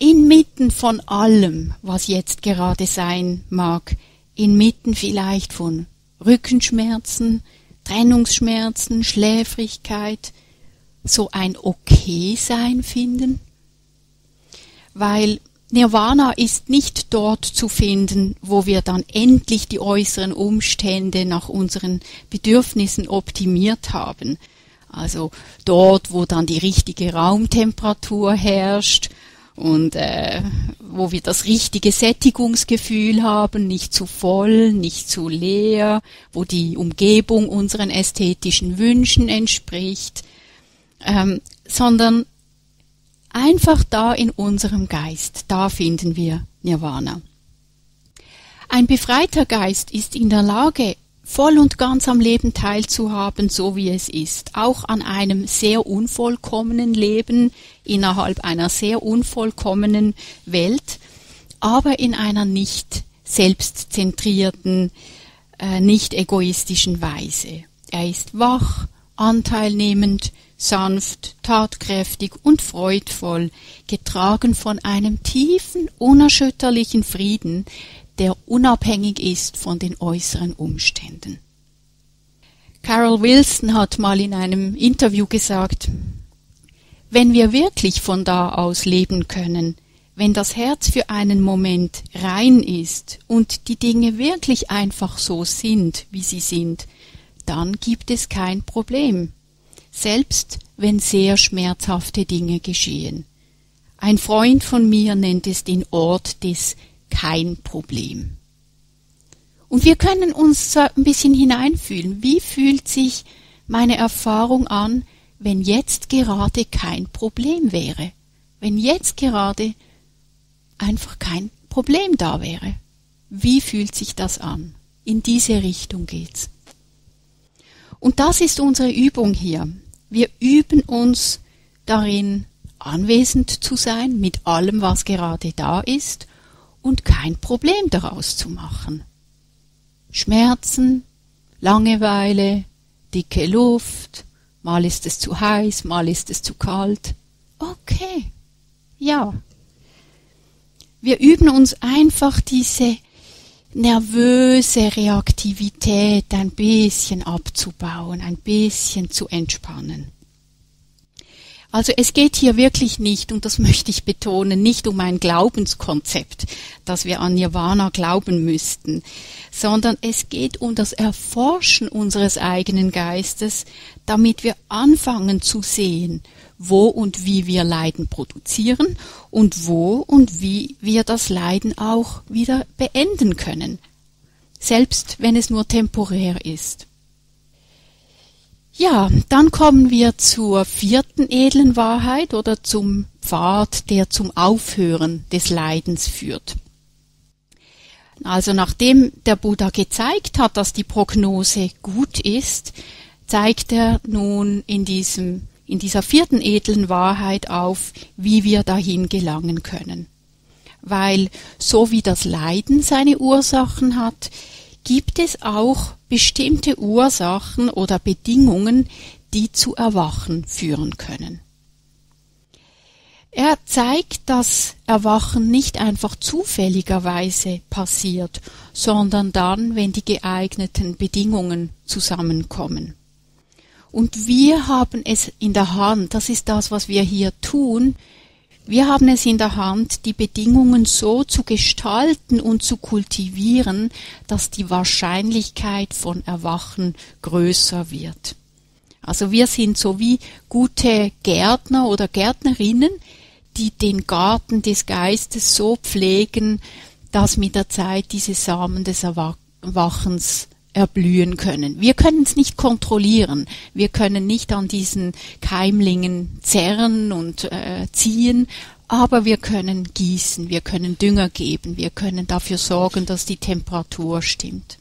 inmitten von allem, was jetzt gerade sein mag, inmitten vielleicht von Rückenschmerzen, Trennungsschmerzen, Schläfrigkeit, so ein Okay-Sein finden? Weil Nirvana ist nicht dort zu finden, wo wir dann endlich die äußeren Umstände nach unseren Bedürfnissen optimiert haben. Also dort, wo dann die richtige Raumtemperatur herrscht und äh, wo wir das richtige Sättigungsgefühl haben, nicht zu voll, nicht zu leer, wo die Umgebung unseren ästhetischen Wünschen entspricht, ähm, sondern Einfach da in unserem Geist, da finden wir Nirvana. Ein befreiter Geist ist in der Lage, voll und ganz am Leben teilzuhaben, so wie es ist, auch an einem sehr unvollkommenen Leben innerhalb einer sehr unvollkommenen Welt, aber in einer nicht selbstzentrierten, äh, nicht egoistischen Weise. Er ist wach, anteilnehmend, sanft, tatkräftig und freudvoll, getragen von einem tiefen, unerschütterlichen Frieden, der unabhängig ist von den äußeren Umständen. Carol Wilson hat mal in einem Interview gesagt, wenn wir wirklich von da aus leben können, wenn das Herz für einen Moment rein ist und die Dinge wirklich einfach so sind, wie sie sind, dann gibt es kein Problem selbst wenn sehr schmerzhafte Dinge geschehen. Ein Freund von mir nennt es den Ort des kein Problem. Und wir können uns ein bisschen hineinfühlen. Wie fühlt sich meine Erfahrung an, wenn jetzt gerade kein Problem wäre? Wenn jetzt gerade einfach kein Problem da wäre? Wie fühlt sich das an? In diese Richtung geht's. Und das ist unsere Übung hier. Wir üben uns darin, anwesend zu sein mit allem, was gerade da ist und kein Problem daraus zu machen. Schmerzen, Langeweile, dicke Luft, mal ist es zu heiß, mal ist es zu kalt. Okay, ja. Wir üben uns einfach diese nervöse Reaktivität ein bisschen abzubauen, ein bisschen zu entspannen. Also es geht hier wirklich nicht, und das möchte ich betonen, nicht um ein Glaubenskonzept, dass wir an Nirvana glauben müssten, sondern es geht um das Erforschen unseres eigenen Geistes, damit wir anfangen zu sehen, wo und wie wir Leiden produzieren und wo und wie wir das Leiden auch wieder beenden können, selbst wenn es nur temporär ist. Ja, dann kommen wir zur vierten edlen Wahrheit oder zum Pfad, der zum Aufhören des Leidens führt. Also nachdem der Buddha gezeigt hat, dass die Prognose gut ist, zeigt er nun in diesem, in dieser vierten edlen Wahrheit auf, wie wir dahin gelangen können. Weil so wie das Leiden seine Ursachen hat, gibt es auch bestimmte Ursachen oder Bedingungen, die zu Erwachen führen können. Er zeigt, dass Erwachen nicht einfach zufälligerweise passiert, sondern dann, wenn die geeigneten Bedingungen zusammenkommen. Und wir haben es in der Hand, das ist das, was wir hier tun, wir haben es in der Hand, die Bedingungen so zu gestalten und zu kultivieren, dass die Wahrscheinlichkeit von Erwachen größer wird. Also wir sind so wie gute Gärtner oder Gärtnerinnen, die den Garten des Geistes so pflegen, dass mit der Zeit diese Samen des Erwachens erblühen können. Wir können es nicht kontrollieren. Wir können nicht an diesen Keimlingen zerren und äh, ziehen, aber wir können gießen, wir können Dünger geben, wir können dafür sorgen, dass die Temperatur stimmt.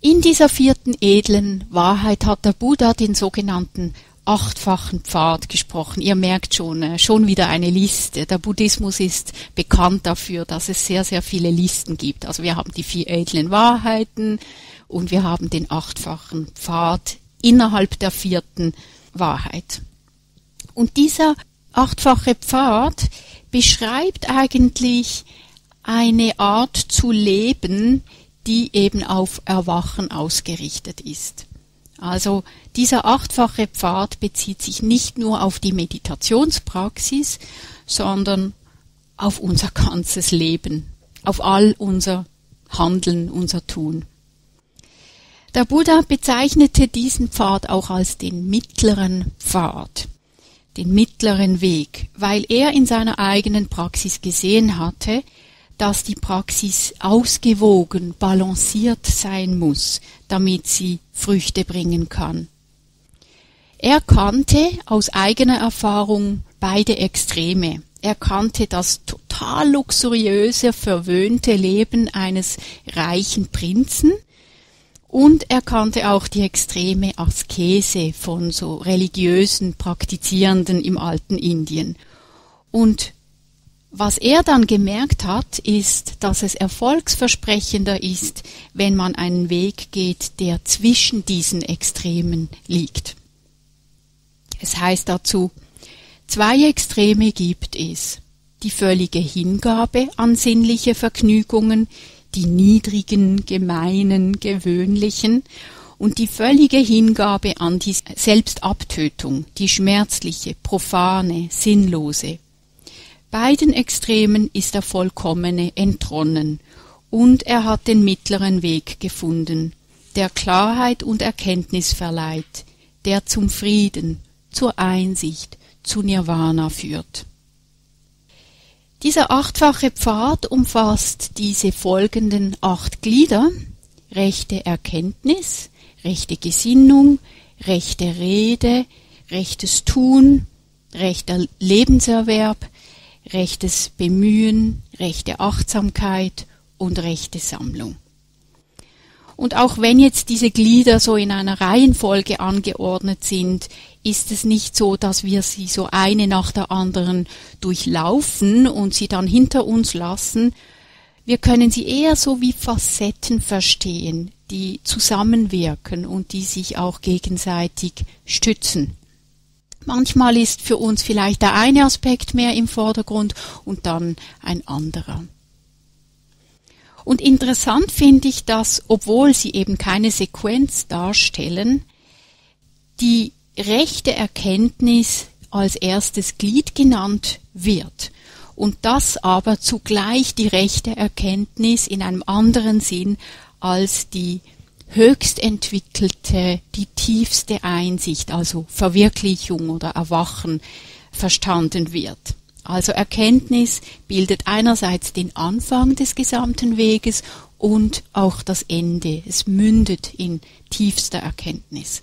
In dieser vierten edlen Wahrheit hat der Buddha den sogenannten achtfachen Pfad gesprochen. Ihr merkt schon, äh, schon wieder eine Liste. Der Buddhismus ist bekannt dafür, dass es sehr, sehr viele Listen gibt. Also wir haben die vier edlen Wahrheiten und wir haben den achtfachen Pfad innerhalb der vierten Wahrheit. Und dieser achtfache Pfad beschreibt eigentlich eine Art zu leben, die eben auf Erwachen ausgerichtet ist. Also dieser achtfache Pfad bezieht sich nicht nur auf die Meditationspraxis, sondern auf unser ganzes Leben, auf all unser Handeln, unser Tun. Der Buddha bezeichnete diesen Pfad auch als den mittleren Pfad, den mittleren Weg, weil er in seiner eigenen Praxis gesehen hatte, dass die Praxis ausgewogen, balanciert sein muss, damit sie Früchte bringen kann. Er kannte aus eigener Erfahrung beide Extreme. Er kannte das total luxuriöse, verwöhnte Leben eines reichen Prinzen und er kannte auch die extreme Askese von so religiösen Praktizierenden im alten Indien. Und was er dann gemerkt hat, ist, dass es erfolgsversprechender ist, wenn man einen Weg geht, der zwischen diesen Extremen liegt. Es heißt dazu, zwei Extreme gibt es. Die völlige Hingabe an sinnliche Vergnügungen, die niedrigen, gemeinen, gewöhnlichen, und die völlige Hingabe an die Selbstabtötung, die schmerzliche, profane, sinnlose, Beiden Extremen ist er vollkommene entronnen, und er hat den mittleren Weg gefunden, der Klarheit und Erkenntnis verleiht, der zum Frieden, zur Einsicht, zu Nirvana führt. Dieser achtfache Pfad umfasst diese folgenden acht Glieder rechte Erkenntnis, rechte Gesinnung, rechte Rede, rechtes Tun, rechter Lebenserwerb, rechtes Bemühen, rechte Achtsamkeit und rechte Sammlung. Und auch wenn jetzt diese Glieder so in einer Reihenfolge angeordnet sind, ist es nicht so, dass wir sie so eine nach der anderen durchlaufen und sie dann hinter uns lassen. Wir können sie eher so wie Facetten verstehen, die zusammenwirken und die sich auch gegenseitig stützen. Manchmal ist für uns vielleicht der eine Aspekt mehr im Vordergrund und dann ein anderer. Und interessant finde ich, dass, obwohl sie eben keine Sequenz darstellen, die rechte Erkenntnis als erstes Glied genannt wird und das aber zugleich die rechte Erkenntnis in einem anderen Sinn als die höchst entwickelte, die tiefste Einsicht, also Verwirklichung oder Erwachen verstanden wird. Also Erkenntnis bildet einerseits den Anfang des gesamten Weges und auch das Ende. Es mündet in tiefster Erkenntnis.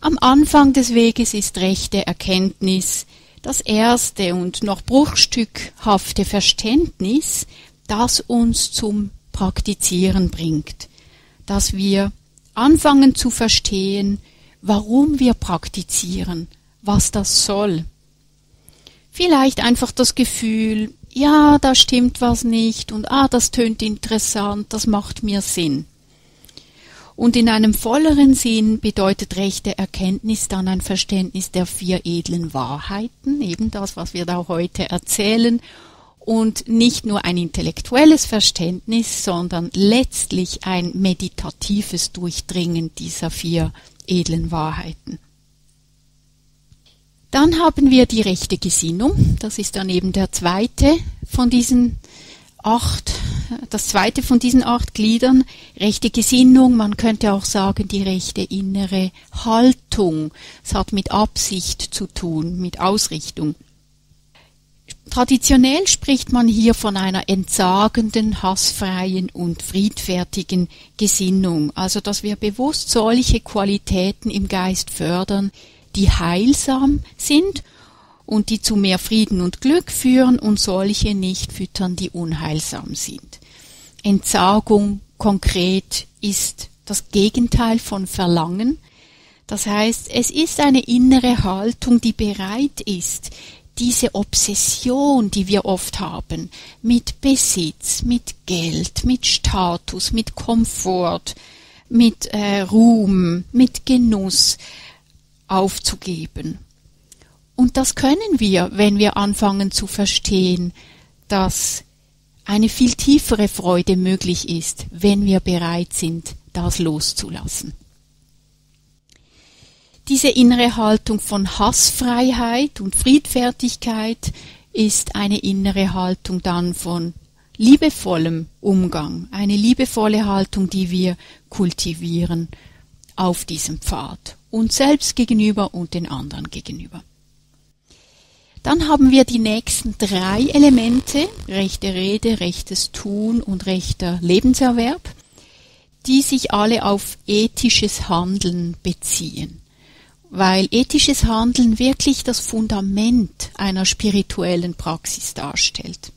Am Anfang des Weges ist rechte Erkenntnis das erste und noch bruchstückhafte Verständnis, das uns zum Praktizieren bringt, dass wir anfangen zu verstehen, warum wir praktizieren, was das soll. Vielleicht einfach das Gefühl, ja, da stimmt was nicht und ah, das tönt interessant, das macht mir Sinn. Und in einem volleren Sinn bedeutet rechte Erkenntnis dann ein Verständnis der vier edlen Wahrheiten, eben das, was wir da heute erzählen, und nicht nur ein intellektuelles Verständnis, sondern letztlich ein meditatives Durchdringen dieser vier edlen Wahrheiten. Dann haben wir die rechte Gesinnung. Das ist dann eben der zweite von diesen acht, das zweite von diesen acht Gliedern. Rechte Gesinnung, man könnte auch sagen, die rechte innere Haltung. Es hat mit Absicht zu tun, mit Ausrichtung. Traditionell spricht man hier von einer entsagenden, hassfreien und friedfertigen Gesinnung, also dass wir bewusst solche Qualitäten im Geist fördern, die heilsam sind und die zu mehr Frieden und Glück führen und solche nicht füttern, die unheilsam sind. Entsagung konkret ist das Gegenteil von Verlangen. Das heißt, es ist eine innere Haltung, die bereit ist, diese Obsession, die wir oft haben, mit Besitz, mit Geld, mit Status, mit Komfort, mit äh, Ruhm, mit Genuss, aufzugeben. Und das können wir, wenn wir anfangen zu verstehen, dass eine viel tiefere Freude möglich ist, wenn wir bereit sind, das loszulassen. Diese innere Haltung von Hassfreiheit und Friedfertigkeit ist eine innere Haltung dann von liebevollem Umgang, eine liebevolle Haltung, die wir kultivieren auf diesem Pfad uns selbst gegenüber und den anderen gegenüber. Dann haben wir die nächsten drei Elemente, rechte Rede, rechtes Tun und rechter Lebenserwerb, die sich alle auf ethisches Handeln beziehen, weil ethisches Handeln wirklich das Fundament einer spirituellen Praxis darstellt.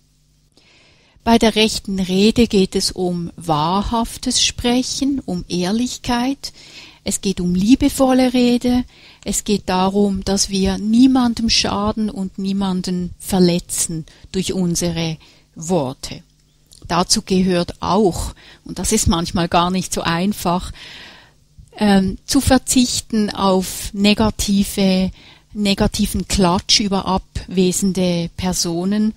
Bei der rechten Rede geht es um wahrhaftes Sprechen, um Ehrlichkeit, es geht um liebevolle Rede. Es geht darum, dass wir niemandem schaden und niemanden verletzen durch unsere Worte. Dazu gehört auch, und das ist manchmal gar nicht so einfach, ähm, zu verzichten auf negative, negativen Klatsch über abwesende Personen.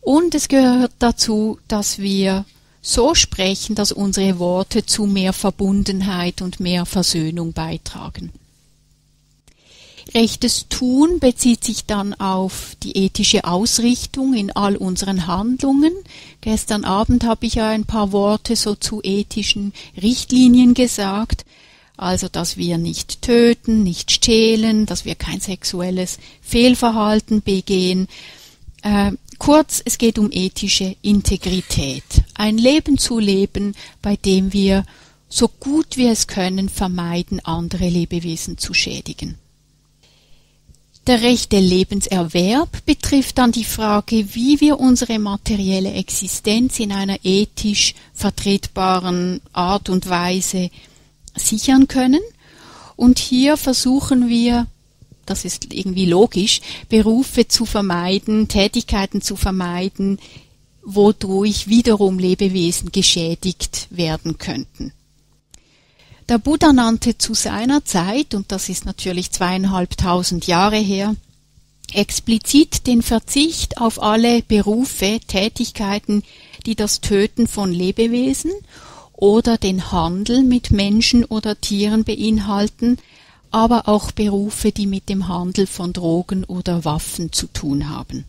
Und es gehört dazu, dass wir so sprechen, dass unsere Worte zu mehr Verbundenheit und mehr Versöhnung beitragen. Rechtes Tun bezieht sich dann auf die ethische Ausrichtung in all unseren Handlungen. Gestern Abend habe ich ja ein paar Worte so zu ethischen Richtlinien gesagt. Also, dass wir nicht töten, nicht stehlen, dass wir kein sexuelles Fehlverhalten begehen, äh, kurz, es geht um ethische Integrität. Ein Leben zu leben, bei dem wir so gut wir es können vermeiden, andere Lebewesen zu schädigen. Der rechte Lebenserwerb betrifft dann die Frage, wie wir unsere materielle Existenz in einer ethisch vertretbaren Art und Weise sichern können. Und hier versuchen wir, das ist irgendwie logisch, Berufe zu vermeiden, Tätigkeiten zu vermeiden, wodurch wiederum Lebewesen geschädigt werden könnten. Der Buddha nannte zu seiner Zeit, und das ist natürlich zweieinhalbtausend Jahre her, explizit den Verzicht auf alle Berufe, Tätigkeiten, die das Töten von Lebewesen oder den Handel mit Menschen oder Tieren beinhalten, aber auch Berufe, die mit dem Handel von Drogen oder Waffen zu tun haben.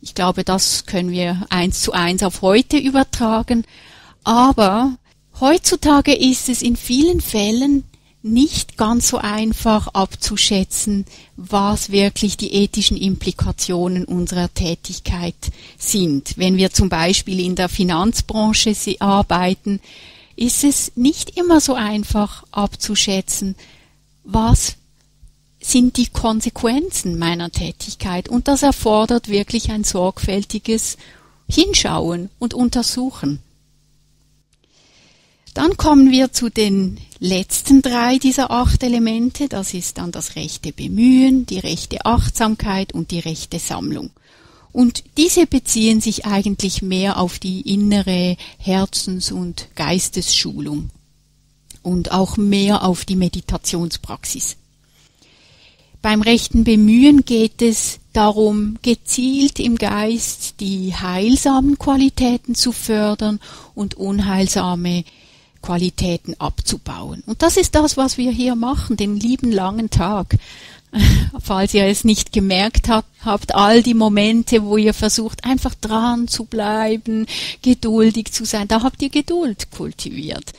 Ich glaube, das können wir eins zu eins auf heute übertragen, aber Heutzutage ist es in vielen Fällen nicht ganz so einfach abzuschätzen, was wirklich die ethischen Implikationen unserer Tätigkeit sind. Wenn wir zum Beispiel in der Finanzbranche arbeiten, ist es nicht immer so einfach abzuschätzen, was sind die Konsequenzen meiner Tätigkeit. Und das erfordert wirklich ein sorgfältiges Hinschauen und Untersuchen. Dann kommen wir zu den letzten drei dieser acht Elemente. Das ist dann das rechte Bemühen, die rechte Achtsamkeit und die rechte Sammlung. Und diese beziehen sich eigentlich mehr auf die innere Herzens- und Geistesschulung und auch mehr auf die Meditationspraxis. Beim rechten Bemühen geht es darum, gezielt im Geist die heilsamen Qualitäten zu fördern und unheilsame Qualitäten abzubauen. Und das ist das, was wir hier machen, den lieben langen Tag. Falls ihr es nicht gemerkt habt, habt all die Momente, wo ihr versucht, einfach dran zu bleiben, geduldig zu sein, da habt ihr Geduld kultiviert.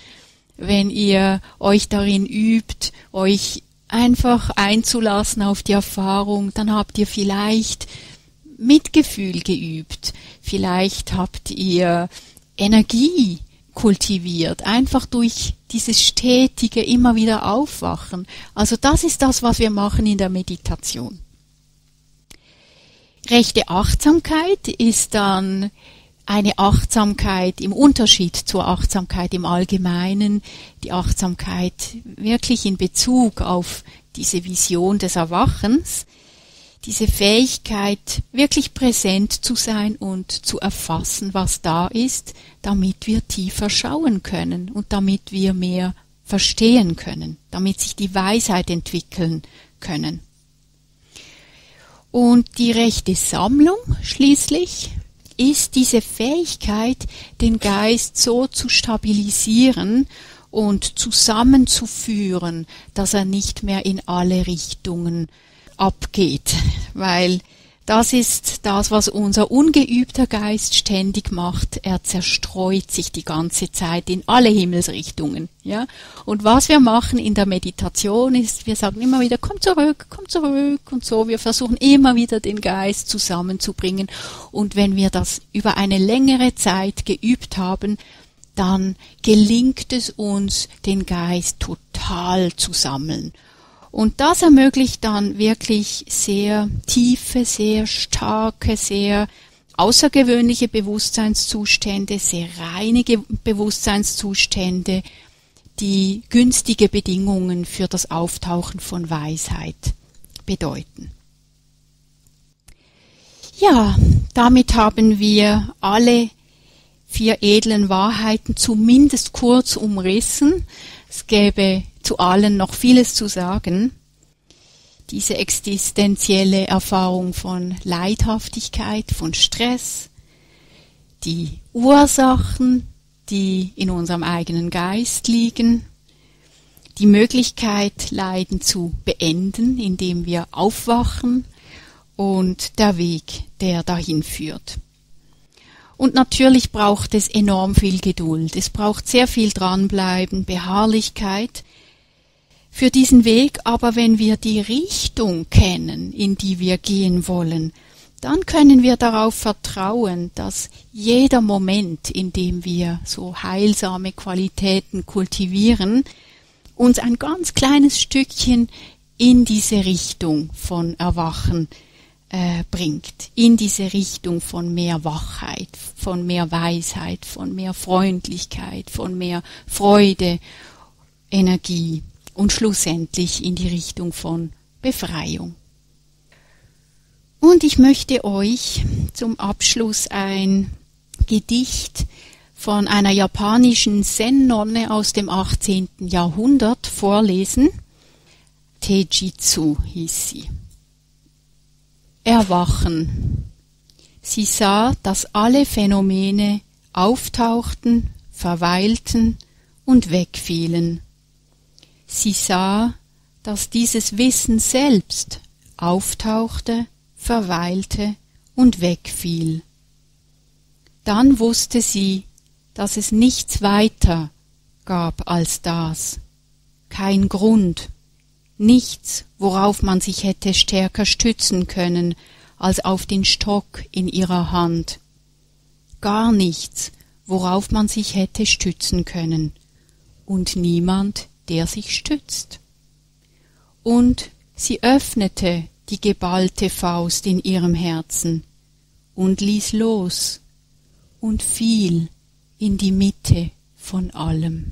Wenn ihr euch darin übt, euch einfach einzulassen auf die Erfahrung, dann habt ihr vielleicht Mitgefühl geübt, vielleicht habt ihr Energie kultiviert, einfach durch dieses stetige immer wieder Aufwachen. Also das ist das, was wir machen in der Meditation. Rechte Achtsamkeit ist dann eine Achtsamkeit im Unterschied zur Achtsamkeit im Allgemeinen, die Achtsamkeit wirklich in Bezug auf diese Vision des Erwachens, diese Fähigkeit, wirklich präsent zu sein und zu erfassen, was da ist, damit wir tiefer schauen können und damit wir mehr verstehen können, damit sich die Weisheit entwickeln können. Und die rechte Sammlung schließlich ist diese Fähigkeit, den Geist so zu stabilisieren und zusammenzuführen, dass er nicht mehr in alle Richtungen abgeht, weil das ist das, was unser ungeübter Geist ständig macht. Er zerstreut sich die ganze Zeit in alle Himmelsrichtungen, ja. Und was wir machen in der Meditation ist, wir sagen immer wieder, komm zurück, komm zurück und so. Wir versuchen immer wieder den Geist zusammenzubringen. Und wenn wir das über eine längere Zeit geübt haben, dann gelingt es uns, den Geist total zu sammeln. Und das ermöglicht dann wirklich sehr tiefe, sehr starke, sehr außergewöhnliche Bewusstseinszustände, sehr reine Bewusstseinszustände, die günstige Bedingungen für das Auftauchen von Weisheit bedeuten. Ja, damit haben wir alle vier edlen Wahrheiten zumindest kurz umrissen. Es gäbe zu allen noch vieles zu sagen. Diese existenzielle Erfahrung von Leidhaftigkeit, von Stress, die Ursachen, die in unserem eigenen Geist liegen, die Möglichkeit, Leiden zu beenden, indem wir aufwachen und der Weg, der dahin führt. Und natürlich braucht es enorm viel Geduld. Es braucht sehr viel dranbleiben, Beharrlichkeit für diesen Weg, aber wenn wir die Richtung kennen, in die wir gehen wollen, dann können wir darauf vertrauen, dass jeder Moment, in dem wir so heilsame Qualitäten kultivieren, uns ein ganz kleines Stückchen in diese Richtung von Erwachen äh, bringt, in diese Richtung von mehr Wachheit, von mehr Weisheit, von mehr Freundlichkeit, von mehr Freude, Energie und schlussendlich in die Richtung von Befreiung. Und ich möchte euch zum Abschluss ein Gedicht von einer japanischen Zen-Nonne aus dem 18. Jahrhundert vorlesen. Tejitsu hieß sie. Erwachen. Sie sah, dass alle Phänomene auftauchten, verweilten und wegfielen. Sie sah, dass dieses Wissen selbst auftauchte, verweilte und wegfiel. Dann wusste sie, dass es nichts weiter gab als das, kein Grund, nichts, worauf man sich hätte stärker stützen können als auf den Stock in ihrer Hand, gar nichts, worauf man sich hätte stützen können, und niemand, der sich stützt. Und sie öffnete die geballte Faust in ihrem Herzen und ließ los und fiel in die Mitte von allem.